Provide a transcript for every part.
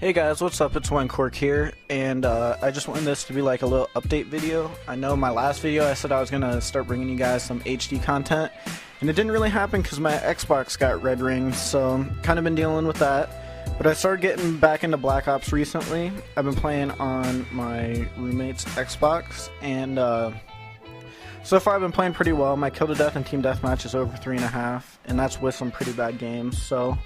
Hey guys, what's up? It's One Cork here, and uh, I just wanted this to be like a little update video. I know my last video I said I was gonna start bringing you guys some HD content, and it didn't really happen because my Xbox got red ring, so kind of been dealing with that. But I started getting back into Black Ops recently. I've been playing on my roommate's Xbox, and uh, so far I've been playing pretty well. My kill to death and team deathmatch is over three and a half, and that's with some pretty bad games. So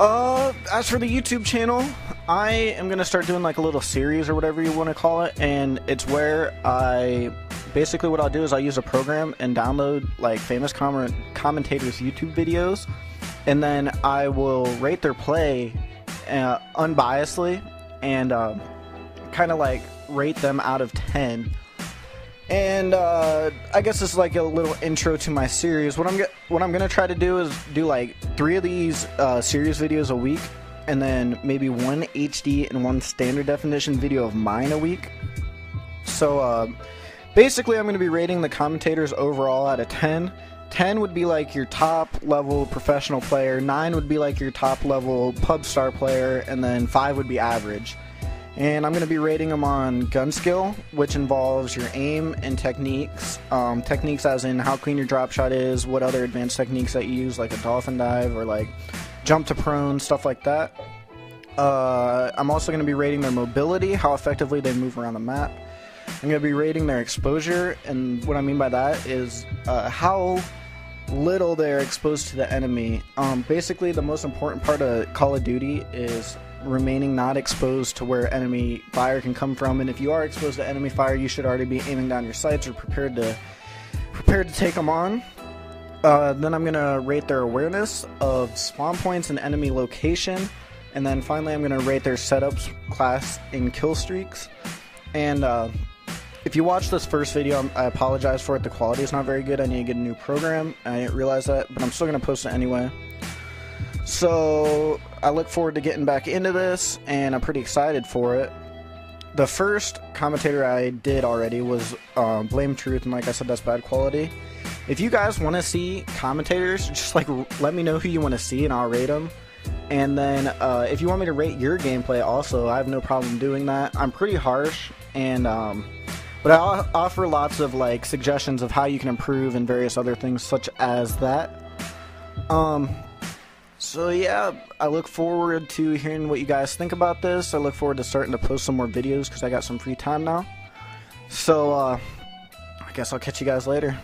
uh, as for the YouTube channel, I am gonna start doing like a little series or whatever you want to call it, and it's where I basically what I'll do is I'll use a program and download like famous comment commentators' YouTube videos, and then I will rate their play uh, unbiasedly and uh, kind of like rate them out of ten and uh, I guess this is like a little intro to my series. What I'm get, what I'm gonna try to do is do like three of these uh, series videos a week, and then maybe one HD and one standard definition video of mine a week. So uh, basically, I'm gonna be rating the commentators overall out of 10. 10 would be like your top level professional player, 9 would be like your top level pub star player, and then 5 would be average and I'm going to be rating them on gun skill, which involves your aim and techniques. Um, techniques as in how clean your drop shot is, what other advanced techniques that you use, like a dolphin dive or like jump to prone, stuff like that. Uh, I'm also going to be rating their mobility, how effectively they move around the map. I'm going to be rating their exposure, and what I mean by that is uh, how little they're exposed to the enemy. Um, basically, the most important part of Call of Duty is remaining not exposed to where enemy fire can come from. And if you are exposed to enemy fire, you should already be aiming down your sights or prepared to prepared to take them on. Uh, then I'm gonna rate their awareness of spawn points and enemy location, and then finally I'm gonna rate their setups, class, and kill streaks. And uh, if you watch this first video, I apologize for it. The quality is not very good. I need to get a new program. I didn't realize that, but I'm still gonna post it anyway. So I look forward to getting back into this, and I'm pretty excited for it. The first commentator I did already was um, Blame Truth, and like I said, that's bad quality. If you guys want to see commentators, just like let me know who you want to see, and I'll rate them. And then uh, if you want me to rate your gameplay, also, I have no problem doing that. I'm pretty harsh, and um, but I offer lots of like suggestions of how you can improve and various other things such as that. Um, so yeah, I look forward to hearing what you guys think about this. I look forward to starting to post some more videos because I got some free time now. So uh, I guess I'll catch you guys later.